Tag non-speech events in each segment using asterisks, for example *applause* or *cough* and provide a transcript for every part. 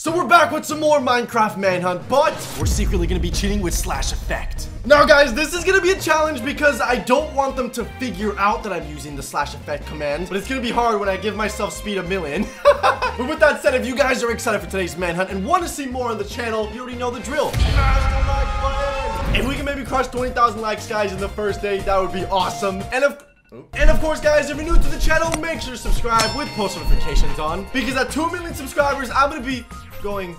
So we're back with some more Minecraft Manhunt, but we're secretly gonna be cheating with Slash Effect. Now guys, this is gonna be a challenge because I don't want them to figure out that I'm using the Slash Effect command, but it's gonna be hard when I give myself speed a million. *laughs* but with that said, if you guys are excited for today's Manhunt and want to see more on the channel, you already know the drill. If we can maybe crush 20,000 likes, guys, in the first day, that would be awesome. And if and of course, guys, if you're new to the channel, make sure to subscribe with post notifications on. Because at 2 million subscribers, I'm going to be going...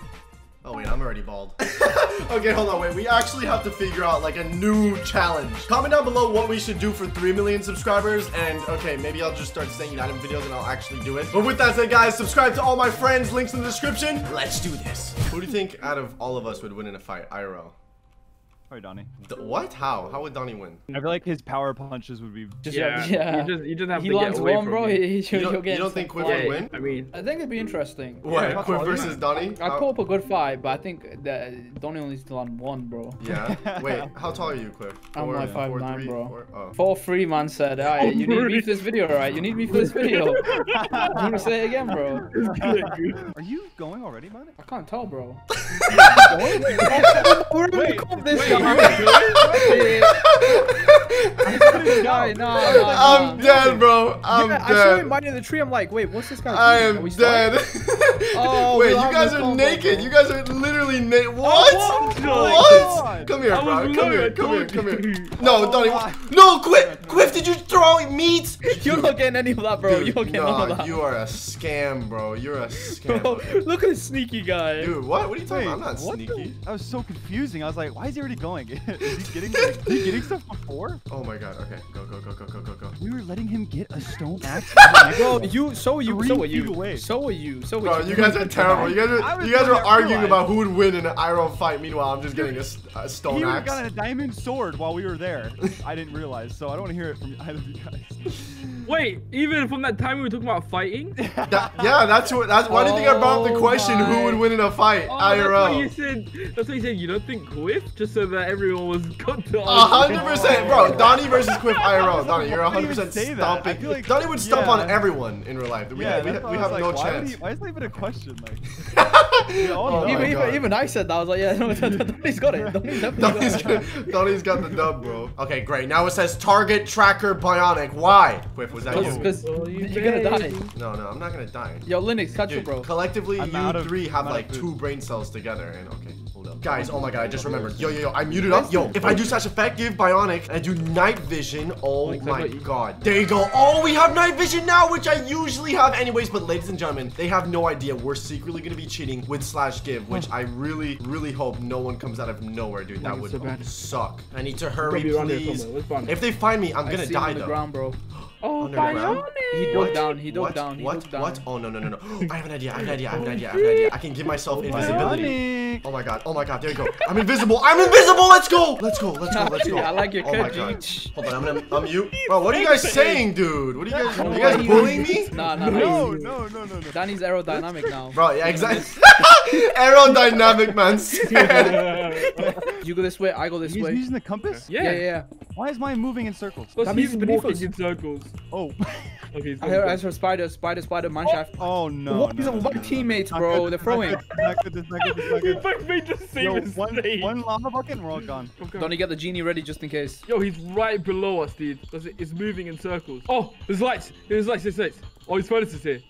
Oh, wait, I'm already bald. *laughs* okay, hold on, wait. We actually have to figure out, like, a new challenge. Comment down below what we should do for 3 million subscribers. And, okay, maybe I'll just start saying item videos and I'll actually do it. But with that said, guys, subscribe to all my friends. Links in the description. Let's do this. Who do you think out of all of us would win in a fight? IRL. Probably Donnie. D what? How? How would Donnie win? I feel like his power punches would be. Just Yeah, yeah. You just you just have he to get lands away one, from bro. me. He, he, You he'll don't, get you don't think Quiff fly. would win? I mean, I think it'd be interesting. What? Yeah, Quiff versus Donnie? I How- pull up a good fight, but I think that Donnie only still on one, bro. Yeah. *laughs* Wait, how tall are you, Quiff? I'm Four- like five four, nine, three, bro. four- oh. Four free man said, "Alright, you need me for this video, right? You need me for this video." I'm gonna *laughs* say it again, bro. Are you going already, man? I can't tell, bro. Wait, this wait, This guy, *laughs* no, no, I'm no. dead, bro. I'm yeah, I saw him dead. biting the tree. I'm like, wait, what's this guy? I doing? Are am dead. Oh, Wait, you guys are naked. bro. You guys are literally naked. Oh, what? what? What? Oh, god. Come here, bro. Come here. Come here. Come here. you. No, Donnie. Oh, no, Quiff. Quiff, did you throw meat? *laughs* You're not getting any of that, bro. Dude, You're not getting nah, none of that. you are a scam, bro. You're a *laughs* scam. Bro, look at this sneaky guy. Dude, what? What are you talking Wait, about? I'm not what the- sneaky. That was so confusing. I was like, why is he already going? *laughs* is he getting like, is he getting stuff before? Oh my god. Okay. Go, go, go, go, go, go, go. We were letting him get a stone axe. Bro, you, so are you, Three so are you, away. so are you, so are you. You guys are terrible. You guys are, you guys are arguing about who would win in an IRL fight. Meanwhile, I'm just getting a stone he axe. got a diamond sword while we were there. I didn't realize, so I don't want to hear it from either of you guys. Wait, even from that time we were talking about fighting. *laughs* That- yeah, that's what. That's why do you think I brought up the Oh question? Who would win in a fight? Oh, that's why you said. That's why you said you don't think Quiff, just so that everyone was *laughs* got to. A hundred percent, bro. Donnie versus Quiff IRL. *laughs* Donnie, you're a hundred percent say stomping. feel like- Donnie would stomp on everyone in real life. We, Yeah, we, that's we have was no why, chance. he, why is that even a question? Like, we Oh even, even, even I said that. I was like, yeah, no, Donnie's got it. Donnie's definitely Donnie's got it. got, Donnie's got the dub, bro. Okay, great. Now it says target tracker bionic. Why? Quiff, was that you? Because Oh, you you're gonna die. No, no, I'm not gonna die. Yo, Linux, catch Dude, it, bro. collectively, I'm you out of- three have I'm like two brain cells together. And okay, hold up. Guys, oh my god, I just remembered. Yo, yo, yo, I muted up. Yo, if I do such effective bionic and I do night vision, oh my like what you- god. There you go. Oh, we have night vision now, which I usually have anyways. But ladies and gentlemen, they have no idea we're secretly gonna be cheating with slash give, which I really, really hope no one comes out of nowhere, dude. That would suck. I need to hurry, Probably around here please. somewhere. Let's find it. If they find me, I'm gonna see him die on the though. Oh, Underground? Bionic. He dug What? down. He dug what? down. He what? dug down. What? Oh no no no no! *gasps* I have an idea. I have an idea. I have an idea. I have an idea. I can give myself invisibility. Bionic. Oh my god. Oh my god. There you go. I'm invisible. I'm invisible. Let's go. Let's go. Let's go. Let's go. *laughs* I like your Oh my cut, god. Hold on. I'm gonna unmute. *laughs* Bro, what are you guys saying, dude? What are you guys? Are you guys bullying me? Nah, nah, nah. No, no, no, no, no. Danny's aerodynamic now. Bro, yeah, exactly. *laughs* Aerodynamic man. You go this way, I go this He's way. using the compass? Yeah. Yeah, yeah, yeah. Why is mine moving in circles? Because That he's means beneath walking us. in circles. Oh. Okay, he's I heard, I heard spider, spider, spider, mineshaft. Oh, oh no. What no, is no, it? no, no, no. teammates, Not bro? good, They're not throwing. good, Not good. Not good. This is not *laughs* We both made the same Yo, mistake. one, one lava bucket and we're all gone. Okay. Don't you get the genie ready just in case? Yo, he's right below us, dude. It's moving in circles. Oh, there's lights. There's lights. There's lights. Oh, his furnace is here.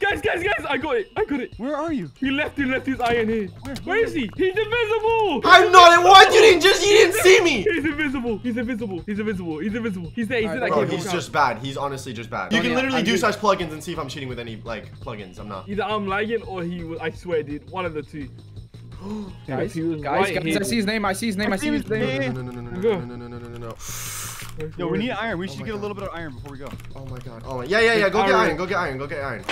Guys, guys, guys! I got it. I got it. Where are you? He left. He left his iron here. Where? Where is he? He's invisible. I'm not. What? You didn't just. You didn't see me. He's invisible. He's invisible. He's invisible. He's invisible. He's there. He's Alright, in that Bro, he's Look out. just bad. He's honestly just bad. You can literally do such plugins and see if I'm cheating with any like plugins. I'm not. Either I'm lagging or he was. I swear, dude. One of the two. *gasps* Guys, he guys, right guys. I see his name, I see his name, I see his name. No no no no no Go. no no no no no no. Yo, we need iron. We Oh should my get a God. little bit of iron before we go. Oh my god. Oh my. Yeah yeah yeah. Go get Iron. iron. Go get iron. Go get iron.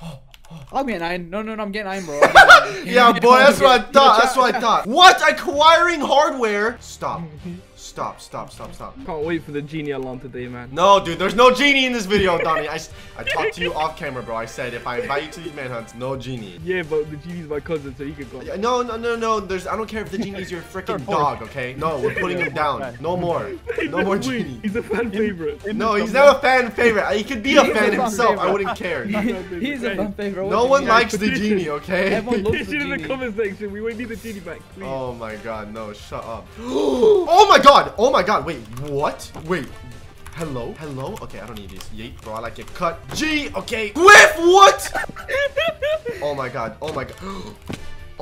*gasps* I'm getting iron. No, no, no, I'm getting iron, bro. *laughs* Getting iron. Yeah, *laughs* boy, that's what I thought. That's what I thought. What? Acquiring hardware? Stop. *laughs* Stop, stop, stop, stop. Can't wait for the genie alarm today, man. No, dude, there's no genie in this video, Donnie. I talked to you off camera, bro. I said if I invite you to these manhunts, no genie. Yeah, but the genie's my cousin, so he can go. Yeah, No, no, no, no. There's. I don't care if the genie's your *laughs* freaking dog, okay? No, we're putting him down. *laughs* No more. No more genie. He's a fan favorite. In No, he's not a fan favorite. He could be *laughs* a fan fan himself. I wouldn't care. He's a fan favorite. No one do you mean? likes the genie, okay? Everyone loves the Petition in the comment section. We won't need the genie back, please. Oh my god, no, shut up. *gasps* oh my god, oh my god, wait, what? Wait. Hello? Hello? Okay, I don't need these. Yeet, bro, I like it. Cut. G, okay. Whiff, what? *laughs* oh my god, oh my god. *gasps*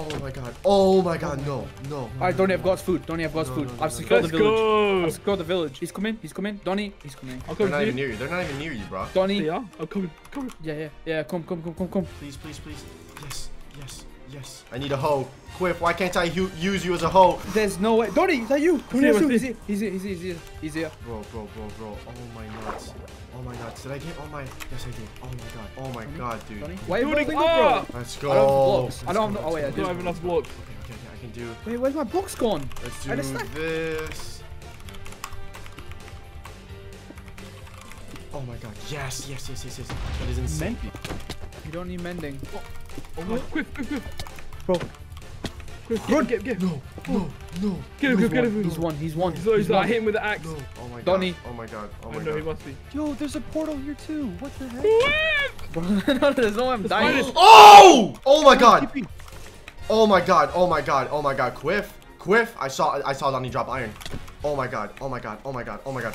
Oh my god, oh my god, no, no. Alright, Donnie, I've got food. Donnie, I've got No, food. no, no, I've no, secured Let's the village. go. I've secured the village. He's coming. He's coming. Donnie, he's coming. I'll They're come not even near you. They're not even near you, bro. Donnie. They are? I'm coming. Come. Yeah, yeah, yeah. Come, come, come, come, come. Please, please, please. Yes, yes, yes. I need a hoe. Quiff, why can't I use you as a hoe? There's no way. Donnie, is that you? Donnie, here, that's you. what's He's here. He's here. He's here. He's here. He's here. Bro, bro, bro, bro. Oh my nuts. Oh my nuts. Did I get all my... Yes, I did. Oh my god. Oh my god, dude. Donnie, why are you Donnie, building up, bro? Let's go. I don't have blocks. I Let's don't have no- oh, wait, I go, do. Don't have enough blocks. Okay, okay, okay. I can do... Wait, where's my box gone? Let's do this. Oh my god. Yes, yes, yes, yes, yes. That is insane. You don't need mending. Oh my. Quick, quick, quick. Bro, Quick, get, get, get. No, no, no. Get him, he's get him, one. get He's one. He's one. So he's He's like, I hit him with the axe. No. Oh my god. Donnie. Oh my god. Oh I my know he god. must be. Yo, there's a portal here too. What the heck? Bro, no, there's no way I'm dying. Spiders. Oh! Oh my god. Oh my god. Oh my god. Oh my god. Quiff. Quiff. I saw I saw Donnie drop iron. Oh my god. Oh my god. Oh my god. Oh my god.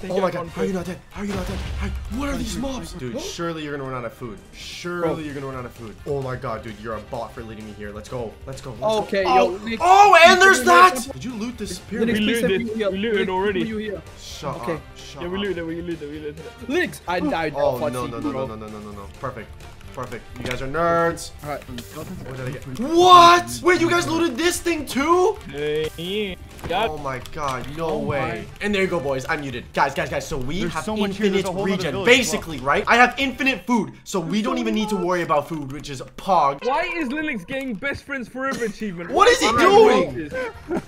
Take Oh my god. How are you not dead? How are you not dead? How, what are these mobs? Dude, surely you're gonna run out of food. Surely you're gonna run out of food. Oh my god, dude, you're a bot for leading me here. Let's go. Let's go. Let's go. Okay, oh. yo, Nick. Oh, and there's Nick, that! Did you loot this Linux, pyramid? We looted it. We looted Linux, already. Shut Okay. up. Shut Yeah, we up. looted, we looted, we looted. Linux, I died. Oh, off no, RT, no, no, no, no, no, no, no. Perfect. Perfect. You guys are nerds. Alright. What did I get? What? Wait, you guys looted this thing too? Hey, yeah. Got Oh my god, no Oh way. my. And there you go, boys. I'm muted. Guys, guys, guys. So we There's have so much here, there's infinite a regen. village as Basically, right? I have infinite food. So we don't even need to worry about food, which is pog. Why is Linux getting best friends forever achievement? What is he Why doing? *laughs*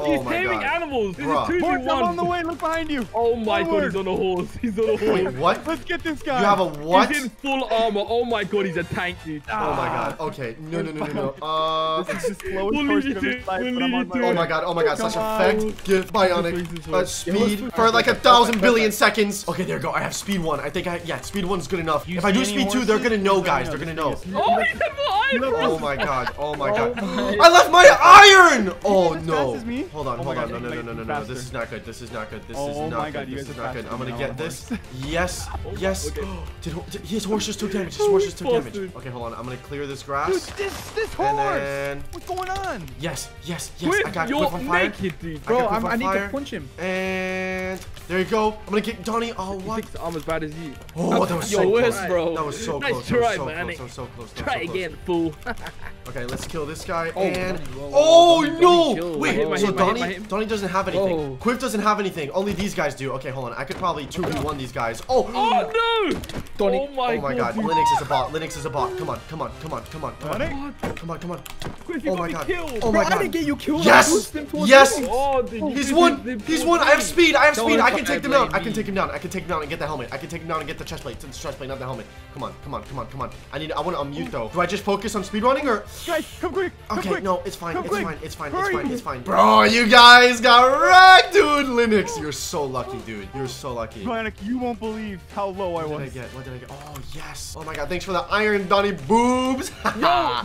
Oh He's my taming god. animals. This Bruh. is 2 Mark, v I'm on the way. Look behind you. Oh my god, he's on a horse. He's on a horse. Wait, what? Let's get this guy. You have a what? He's in full armor. Oh my god, he's a tank, dude. Oh my god. Okay. No, no, no, no, no. Uh. *laughs* This is the slowest We'll person leave of his to- life, we'll but I'm on my. Oh my god, oh my god, such Come on. effect. Give bionic uh, speed for like a thousand billion seconds. Okay, there you go. I have speed one. I think I, yeah, speed one's good enough. You If I do speed two, they're gonna know, Just let me guys. They're gonna know. Oh, he's had more. Oh my god, oh my god. I left my iron! Oh no. fast as me? Hold on, Oh hold on. No, no, no, no, no, no. This is not good. This is not good. This is Oh not my good. God, This is not good. I'm gonna get this. *gasps* Yes, yes. *gasps* Did, did his horse just took damage? His horse just took damage. Okay, hold on. I'm gonna clear this grass. this this And horse. then What's going on? yes, yes, yes. Quick, I got you're quick on fire. Dude. I Bro, I'm, I need fire. to punch him. And there you go. I'm gonna get Donnie. Oh what? I'm as bad as you. Oh, that was so close. bro. That was so Nice close. try, that was so man. close. That was so close. That was Try so close. again, fool. *laughs* Okay, let's kill this guy. Oh, and Donnie, whoa, whoa, oh Donnie, no! Donnie. Wait, him, so him, Donnie, him. Donnie doesn't have anything. Whoa. Quiff doesn't have anything. Only these guys do. Okay, hold on. I could probably two v one these guys. Oh! Oh no! Donnie. Oh my, Oh my god, dude. Linux is a bot. Linux is a bot. Come on, come on, come on, come on, come on, Donnie? come on, come on. Quick, you Oh my god. killed. Oh Bro, my I didn't get you killed. Yes! pushed him towards Yes! Oh, He's you won. did- He's did- won. I have speed. I have Don't speed. I can take them down. I can take him down. I can take him down and get the helmet. I can take him down and get the chest plate. The chest plate, not the helmet. Come on, come on, come on, come on. I need. I want to unmute though. Do I just focus on speed running or? Guys, come quick. Come Okay, quick. no, it's fine. Come It's quick. fine. It's fine. It's fine. It's fine. Bro, you guys got wrecked, dude. Linux, you're so lucky, dude. You're so lucky. What Bionic, you won't believe how low I was. What did I get? What did I get? Oh yes. Oh my god. Thanks for the iron, Donnie boobs. *laughs* Yo,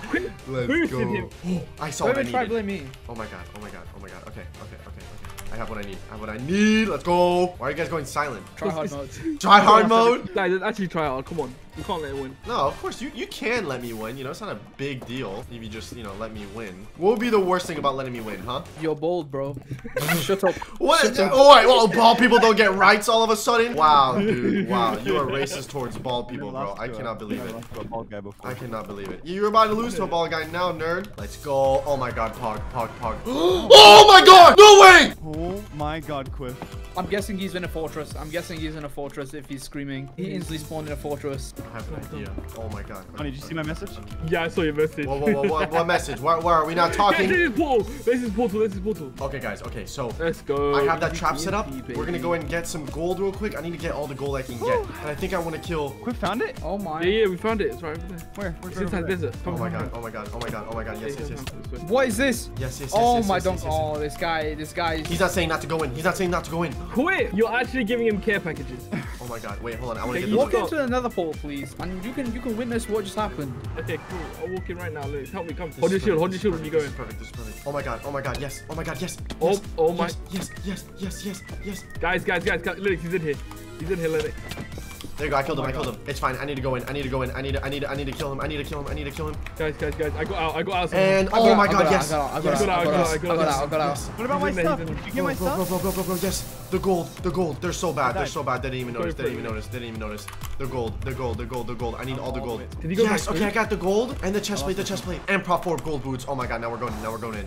Let's go. him. *gasps* I saw what I Whoever tried needed. blame me. Oh my god. Oh my god. Oh my god. Okay. Okay. Okay. Okay. I have what I need. I have what I need. Let's go. Why are you guys going silent? Try hard mode. Try hard mode. Guys, let's actually try hard. Come on. You can't let it win. No, of course you you can let me win. You know, it's not a big deal if you just you know let me win. What would be the worst thing about letting me win, huh? You're bold, bro. *laughs* Shut up. *laughs* What? Shut up. Oh, wait, well, bald people don't get rights all of a sudden? Wow, dude. Wow, you are racist towards bald people, bro. I cannot believe it. lost to a bald guy before. I cannot believe it. You're about to lose to a bald guy now, nerd. Let's go. Oh my god, Pog, Pog, Pog. *gasps* oh my god! No way! Oh my god, Quiff. I'm guessing he's in a fortress. I'm guessing he's in a fortress if he's screaming. He instantly spawned in a fortress. I have an idea. Oh my god. Honey, did you see my message? Yeah, I saw your message. Whoa, whoa, whoa, what, what message? Where, where are we not Guys, *laughs* talking? this is portal. This is portal. This is portal. Okay, guys. Okay, so Let's go. I have that trap set up. TNT, We're gonna go and get some gold real quick. I need to get all the gold I can get. And I think I want to kill. Quick, found it? Oh my. Yeah, yeah, we found it. It's right over there. Where? Where's It's inside desert. Oh my god, oh my god, oh my god, oh my god. Yes, yes, yes. What is this? Yes, yes, yes. Oh yes, my yes, dunk. yes, yes. Oh, this guy. This guy. He's not saying not to go in. He's not saying not to go in. Quit! You're actually giving him care packages. Oh my god. Wait, hold on. I want to Okay, get the Walk Walk into another portal, please, and you can you can witness what just happened. okay, cool. I'll walk in right now. Look, help me. Come. This Hold your shield. Hold your shield when you go in. perfect, This is perfect. This is perfect. Oh my god. Oh my god. Yes. Oh my god. Yes. Oh, yes, oh my- Yes. Yes. Yes. Yes. Yes. Guys, guys, guys, guys. Linux, he's in here. He's in here, Linux. There you go. I killed him. my I killed him. It's fine. I need to go in. I need to go in. I need to. I need to. I need to kill him. I need to kill him. I need to kill him. Guys, guys, guys. I got out. I got out. somehow. And oh my god. Yes. I got Yes. out, I got out, I got out, I got out, I got out. What about my He's in there, stuff? Did you get my Bro, bro, stuff? bro, bro, bro, bro, yes. The gold, the gold. They're so bad. They're so bad. They didn't even notice. They didn't even notice. They didn't even notice. The gold, the gold, the gold, the gold. I need all the gold. Yes. Okay, I got the gold and the chest plate, the chest plate, and prop four gold boots. Oh my god, now we're going. Now we're going in.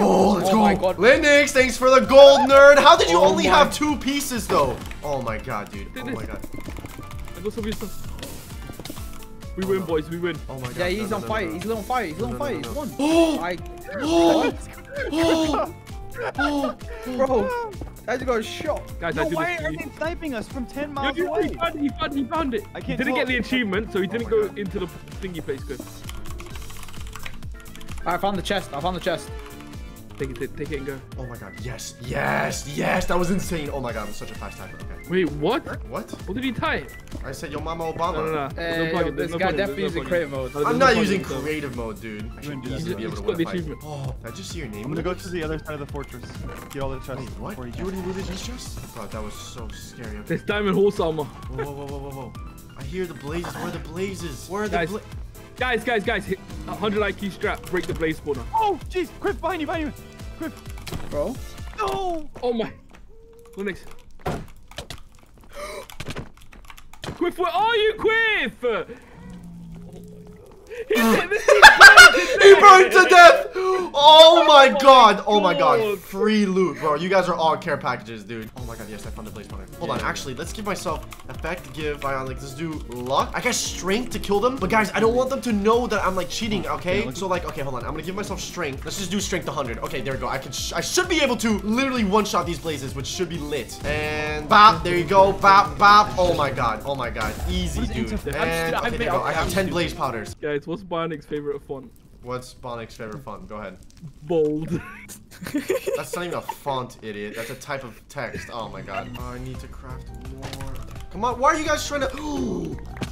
Oh, let's go. Linux, thanks for the gold, nerd. How did you only have two pieces though? Oh my god, dude. Oh my god. We win, boys. We win. Oh my god. Yeah, he's on fire. He's on fire. He's on fire. He's on fire. He's won. Oh! *laughs* Oh! oh! Bro, I just got shot. Guys, No I did way this are for they you. sniping us from 10 Yo, miles yo, away? he found it. He found it. He found it. I He can't didn't tell- get the achievement, so he didn't oh my go God. into the thingy place. Good. I found the chest. I found the chest. Take it. Take, take it and go. Oh my god. Yes, yes, yes. That was insane. Oh my god, I'm such a fast typer. Okay. Wait, what? What? What did he type? I said, yo, mama No, no, Obama. no. No Hey, plugin, yo, there's this no guy plugin, definitely there's no using creative mode. No, there's I'm no not plugin, using so- creative mode, dude. I should do that. easily be able to win a fight. achievement. Oh, did I just see your name? I'm gonna go to the other side of the fortress. Get all the chests. Wait, what? before You you already looted his chest? Oh, Bro, that was so scary. Okay. There's diamond horse armor. Whoa, whoa, whoa, whoa, whoa, whoa. I hear the blazes. Where are the blazes? Where are the Guys, guys, guys, guys. Hit 100 IQ strap. Break the blaze spawner. Oh, jeez. Quick, behind you, behind you. Bro, No. Oh my. Linux. *gasps* Quiff, where are you, Quiff? He said this He burned to death! Oh my god! Oh my god! Free loot, bro. You guys are all care packages, dude. Oh my god, yes, I found the blaze spawner. Hold on, actually, let's give myself effect, give, bionic. Let's do luck. I guess strength to kill them. But guys, I don't want them to know that I'm like cheating, oh, okay? So like, okay, hold on. I'm gonna give myself strength. Let's just do strength 100. Okay, there we go. I can, sh I should be able to literally one-shot these blazes, which should be lit. And bop, there you go. Bop, bop. Oh my god. Oh my god. Easy, dude. And okay, there you go. I have 10 blaze powders. Guys, what's Bionic's favorite font? What's Bionic's favorite font? Go ahead. Bold. *laughs* That's not even a font, idiot. That's a type of text. Oh my god. Oh, I need to craft more. Come on, why are you guys trying to? *gasps*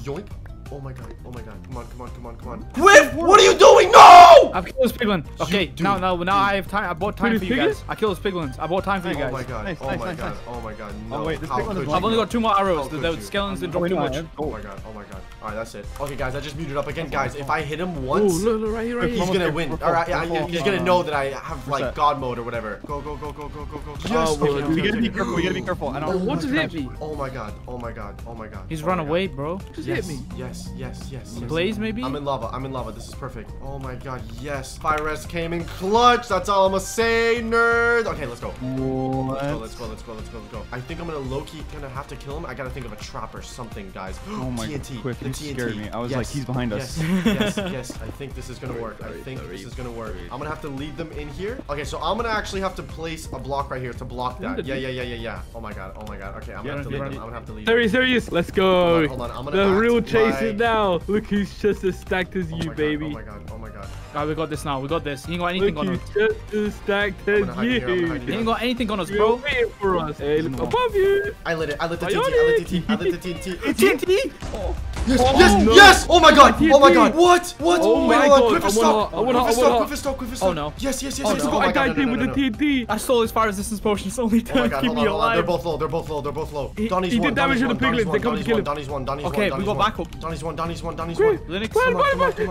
Yoink. Oh my god. Oh my god. Come on, come on, come on, come on. Whip! What are you doing? No! I've killed this piglin. Okay, dude, now, now, now I have time. I bought time Wait, for you piglins? guys. I killed this piglins. I bought time for you guys. Oh my god. Nice, oh nice, my nice, god. nice. Oh my god. Oh, wait, this How big one is. I've only got two more arrows. The, the skeletons didn't Oh, drop too much. Oh my god. Oh my god. Alright, that's it. Okay, guys, I just muted up again. Oh guys, if I hit him Oh, once. look, look, right here, right He's here. Almost gonna win. Alright, yeah, We're he's gonna know that I have like. God mode or whatever. Go, go, go, go, go, go, go. Yes. Oh, okay, we We gotta be careful. We gotta be careful. I Oh, don't. What just hit me? Oh my god. Oh my god. Oh my god. He's oh run away, bro. Just hit me. yes, yes, yes, yes. Blaze, maybe? I'm in lava. I'm in lava. This is perfect. Oh my god, yes. Fire rest came in clutch. That's all I'm gonna say, nerd. Okay, let's go. Let's go, let's go, let's go, let's go, let's go. I think I'm gonna low-key gonna have to kill him. I gotta think of a trap or something, guys. *gasps* *gasps* Oh my TNT. god, Quick, the you TNT. scared me. I was Yes, like, he's behind us. Yes, yes, *laughs* yes. I think this is gonna work. I think this is gonna work. I'm gonna have to lead them in here. Okay, so I'm gonna actually have to place a block right here to block that. Yeah, yeah, yeah, yeah, yeah. Oh my god, oh my god. Okay, I'm gonna have to Yeah, lead them. I'm gonna have to lead There them. he is, there he is. Let's Hold go. on, hold on. I'm gonna The real chase like- it now. Look who's just as stacked as Oh you, my oh baby. Oh my god, oh my god. Alright, we got this now. We got this. He ain't got anything Look on who's us. just as stacked I'm as gonna hide here, I'm gonna you. He here. ain't got anything on us, You're bro. waiting for us. Hey, look above you. I lit it. I lit the TNT. I lit the TNT. I lit the TNT. TNT? Yes, Oh, yes, no. yes! Oh my god! Oh my god! What? What? Oh, oh Wait, my. God, Quick I as wanna- stop. I wanna- Quick I as stop. wanna- Quick as stop. Oh, no. Yes, yes, yes, Oh, yes. no. Oh I died No, here no, with no, the. TNT. I stole his fire resistance potions only to Oh keep hold me hold on. They're both low, they're both low, they're both low. He- Donnie's he one, did damage Donnie's to the one, one, They come to kill one, him. Donnie's one, Donnie's Okay, one, we got backup. Donnie's one, Donnie's one, Donnie's one. Linux, Come on, come on, come.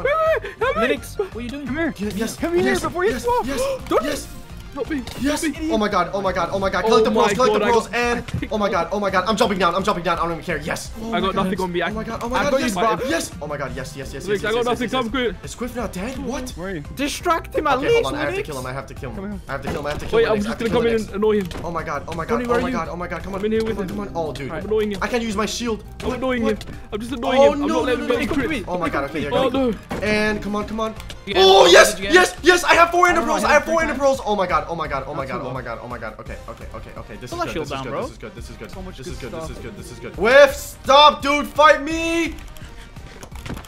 Linux, what are you doing? Yes, yes, Come here before you swap. Yes, *gasps* yes. Not me. Yes. Not me. Oh my god. Oh my god. Oh my god. Oh Collect the oh pearls. Collect the God, I pearls. got- And *laughs* oh my god. Oh my god. I'm jumping down. I'm jumping down. I don't even care. Yes. Oh, oh I got God. nothing on me. I- Oh my god. Oh my I'm god. going Yes. to- *laughs* Yes. Oh my god. Yes. Yes. Yes. Wait, yes, I got nothing. yes, Come yes. quick. Is Quiff not dead? What? Where? Distract him at Okay, least. hold on. I have to kill him. I have to kill him. I have to kill him. I have to kill him. Wait. I'm just have gonna come in and annoy him. Oh my god. Oh my god. Oh my god. Oh my god. Come on. I'm in here with him. Come on. Oh dude. I'm annoying him. I can't use my shield. I'm annoying him. I'm just annoying Oh him. I'm no, not no, letting no, him no, get no. crit. Oh my god, okay, there Oh go. no. And come on, come on. Oh yes, did you get yes, yes! I have four ender pearls. I have four ender pearls. Oh my god, oh my god, oh my god, oh my god, oh my god. Okay, okay, okay, okay. This is good. This is good. This is good. This is good. This is good. This is good. This is good. Whiff, stop, dude! Fight me!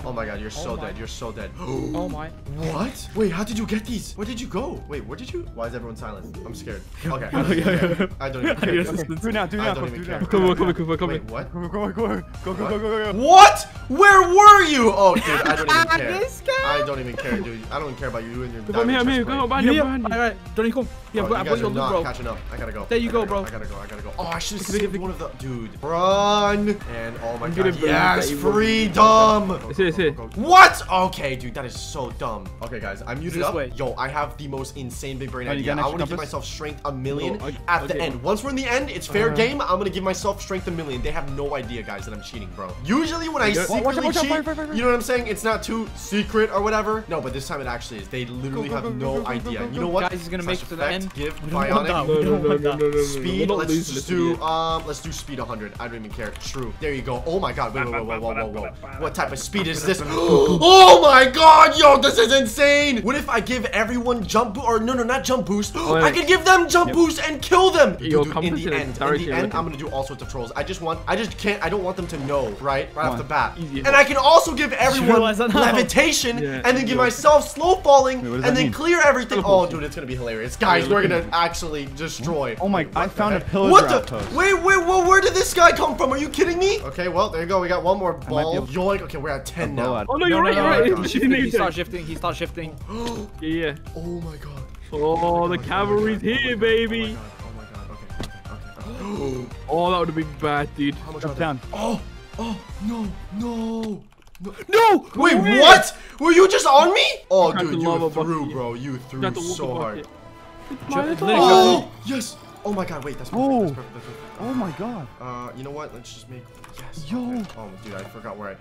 Oh my god, you're so my. dead. You're so dead. Oh my. What? Wait, how did you get these? Where did you go? Wait, where did you? Why is everyone silent? I'm scared. Okay. I don't even care. I don't even care. Okay, do it now, do it I now, don't Quiff, even do care. Come on, come on, come on, come Wait, on. what? Go, go, go, go, go, go, go, go, go. What? Where were you? Oh, dude, I don't even care. This guy. I don't even care, dude. I don't care about you and your. Come here, I'm diamond here. chest Go plate. behind you, behind you. alright, Donnie, come. Yeah, Oh, I've you got guys your are loot, not bro. catching up. I gotta go. There you go, bro. I gotta go. I gotta go. Oh, I should have saved one of the dude. Run and oh my god. Yes, that you will. freedom. It's here, it's here. What? Okay, dude, that is so dumb. Okay, guys, I'm muted This up. way. Yo, I have the most insane big brain Oh, idea. I extra want to give myself strength a million No, I- at I'll the end. Once we're in the end, it's fair Uh. game. I'm gonna give myself strength a million. They have no idea, guys, that I'm cheating, bro. Usually when I You got- Watch out, secretly watch out, cheat, fire, fire, fire. you know what I'm saying? It's not too secret or whatever. No, but this time it actually is. They literally go, have go, go, no go, go, idea. go, You go. know what? Guys, he's gonna make Slash it to the effect, end. Give We don't want bionic that. No, We no, don't no, want no, that. no, no, no. *laughs* Speed, We're not let's losing just this do, idiot. um, let's do speed 100. I don't even care. True. There you go. Oh my god, wait, wait, wait, whoa, whoa, whoa, whoa. What type of speed is this? oh my god, yo, this is insane. What if I give everyone jump boost, or no, no, not jump boost. I Wait. could give them jump boost and kill them. Dude, Yo, dude, come in the the end, in the end. I'm gonna do all sorts of trolls. I just want, I just can't, I don't want them to know, right? Right off on. the bat. Easy. And I can also give everyone realize that now? levitation Yeah. and then give myself slow falling Wait, and then mean? clear everything. Oh, oh, dude, it's gonna be hilarious. Guys, we're gonna actually destroy. Oh my, Wait, I found a heck? pillager What the? outpost. Wait, wait, wait, where did this guy come from? Are you kidding me? Okay, well, there you go. We got one more ball. able Yoink. Okay, we're at 10 blow now. out. Oh no, No, you're no, right, no, you're no, right. He It's shifted, *laughs* he shifting. started shifting, he started shifting. *gasps* Yeah, yeah. Oh my god. Oh, the my cavalry's God, here, God, baby. Oh my god, oh my god. Okay, okay, okay. *gasps* Oh, that would have been bad, dude. How much Jump down. Oh, oh, no, no. No! No! Wait, Where? what? Were you just on me? Oh, Tried dude, you lava threw, bucket. bro. You threw Got so hard. It's my let go. Oh, yes. Oh my god, wait, that's perfect. Oh. That's perfect. That's perfect. Oh my god. Uh, you know what? Let's just make. Yes. Yo. okay. Oh, dude, I forgot where I.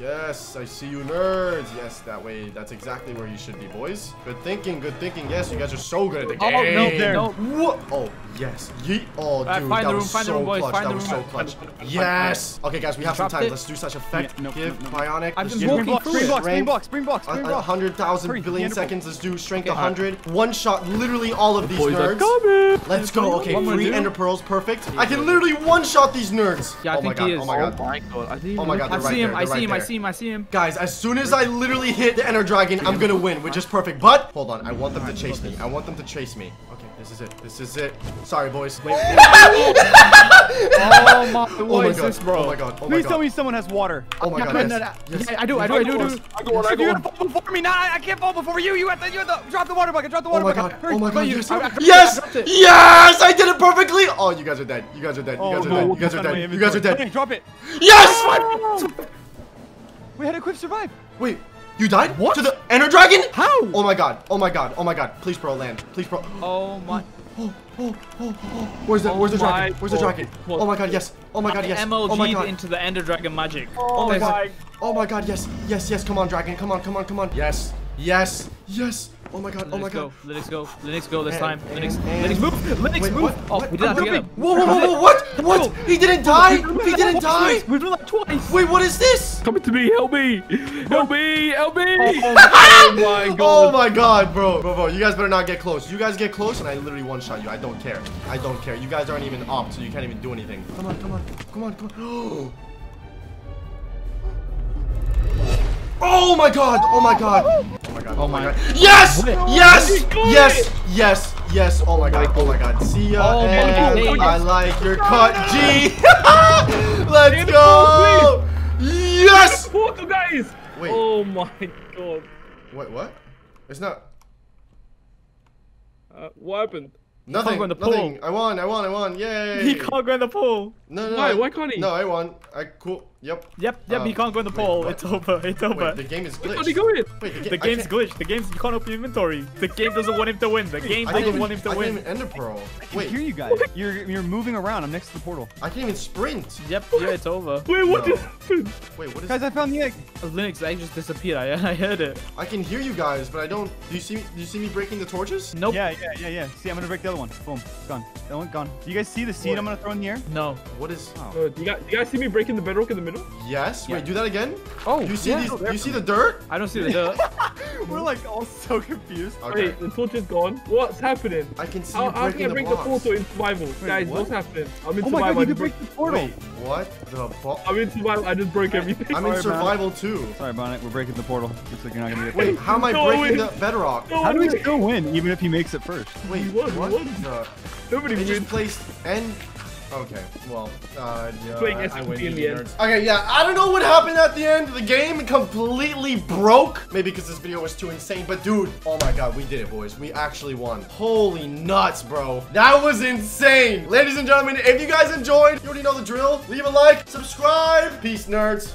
Yes, I see you nerds. Yes, that way. That's exactly where you should be, boys. Good thinking. Good thinking. Yes, you guys are so good at the game. Oh, no, there. no. What? Oh, yes. Yeet. Oh, dude, Alright, find that the room, was find the so room, boys, clutch. find that the was room. so clutch. Find the room. Yes. Okay, guys, we have some time. it. Let's do such effect. Yeah, nope, Give nope, nope. bionic. I'm Let's just do Spring walking blocks, through spring it. blocks, spring Strength. blocks, spring blocks, A, spring a blocks. hundred thousand Hurry, billion Neanderthal. seconds. Let's do strength Okay. a hundred. One shot, literally all of these Boys are nerds. coming. Let's go. Okay, What I'm gonna three do- ender pearls, perfect. I can literally one shot these nerds. Yeah, I oh think my god, he is. Oh my god. Oh my god, I didn't even Oh my look God, at I see him, I see him, I there. See him, I see him. Guys, as soon as I literally hit the Ender Dragon, I'm gonna win, which is perfect. But hold on, I want them to chase me. I want them to chase me. Okay, this is it. This is it. Sorry, boys. Wait. *laughs* Oh my, oh what my is god. this, bro? Oh my god. Oh my Please god. tell me someone has water. Oh my Yeah, god. no, Yes. no, no. Yes. Yeah, I do, I do, I do, I do. I got one, I got If you're one. gonna fall before me, nah, I I can't fall before you. You have to, you have to drop the water bucket. Drop the Oh water my bucket. god. Hurry. Oh my god. you- Yes. I- I dropped it, I Yes. dropped it. Yes. I did it perfectly. Oh, you guys are dead. You guys are dead. You Oh, guys are no, dead. You what's guys are on my dead. You guys are inventory? dead. Hey, drop it. Yes. We had a quick survive. Wait. You died? What? To the Ender Dragon? How? Oh my god. Oh my god. Oh my god. Please, bro, land. Please, bro. Oh my. *gasps* Oh, oh, oh, oh, oh. Where's the, where's the Oh dragon? Where's the dragon? Oh my god, yes. Oh my god, yes. MLG'd Oh my god. into the Ender Dragon magic. Oh my oh my- god. Oh my god, yes. Yes, yes. Come on, dragon. Come on, come on, come on. Yes. Yes. Yes. Oh my god. Oh my god. Linux god. go, Linux go, Linux go this And- time. and- Linux, and- Linux move, Linux Wait, move. what? Oh, What? we did that I'm together. moving. Whoa, whoa, whoa, whoa, what? What? He didn't die? He didn't die? We've done that twice. Wait, what is this? Coming to me, help me! Help me! Help me! Oh my *laughs* god. Oh my god, bro. Bro, bro, you guys better not get close. You guys get close and I literally one shot you. I don't care. I don't care. You guys aren't even up, so you can't even do anything. Come on, come on. Come on, come on. *gasps* Oh, Oh my god! Oh my god! Oh my god! Oh my god! Yes! Yes! Yes! Yes! Yes! Oh my god! Oh my god! See ya! Oh and. I like your cut, G. *laughs* Let's go! Yes! Portal, guys! Wait. Oh my god. Wait, what? It's not. Uh, what happened? Nothing. go in the nothing. I won. I won. I won. Yay! He can't go in the pool. No, no. Why? I- Why can't he? No, I won. I cool. Yep. Yep, yep, Uh, you can't go in the wait, pole. what? It's over. It's over. Wait, the game is Where glitched. did he go in? Wait, the, ga- the game's glitched. The game's you can't open inventory. The game doesn't want him to win. The game doesn't can't want him to I can't win. even ender pearl. I Wait, hear you guys. You're you're moving around. I'm next to the portal. I can't even sprint. Yep, yeah, it's over. Wait, what No. just happened? Wait, what is? Guys, I found the egg. Linux, I just disappeared. I, *laughs* I heard it. I can hear you guys, but I don't. Do you see? me- Do you see me breaking the torches? Nope. Yeah, yeah, yeah, yeah. See, I'm gonna break the other one. Boom, it's gone. That one gone. Do you guys see the seed What? I'm gonna throw in the air? No. What is? Oh. Uh, do, you guys, do you guys see me breaking the bedrock in the middle? Yes. Wait, do that again. Oh, You see yeah. these? You see the dirt? I don't see the dirt. *laughs* *laughs* We're like all so confused. Okay. Wait, the torch is gone. What's happening? I can see How, you how can I breaking break the the, portal in survival? Guys, what? what's happening? I'm in Oh my god, you can break the portal. Wait, what the fuck? I'm in survival. I just broke everything. I'm in Sorry, man. survival too. Sorry, Bonnet. We're breaking the portal. Looks like you're not gonna get it. Wait, how am I No, breaking wait. the bedrock? No, How do we wait. still win, even if he makes it first? Wait, We won, we what? won. The, Nobody they just placed and. Okay, well, uh, yeah, Playing I, I win, in GG the end. Okay, yeah, I don't know what happened at the end. The game completely broke. Maybe because this video was too insane, but dude, oh my god, we did it, boys. We actually won. Holy nuts, bro. That was insane. Ladies and gentlemen, if you guys enjoyed, you already know the drill. Leave a like, subscribe. Peace, nerds.